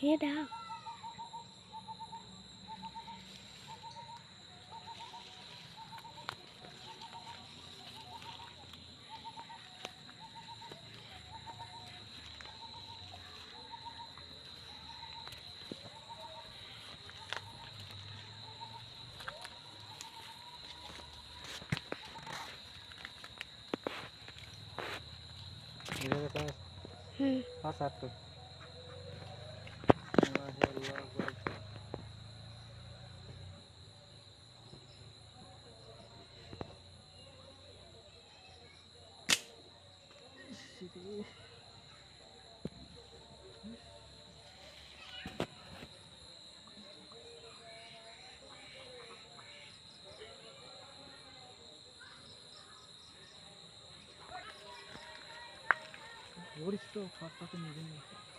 Ini kan Hmm. pas satu. しいです。What is the first person using?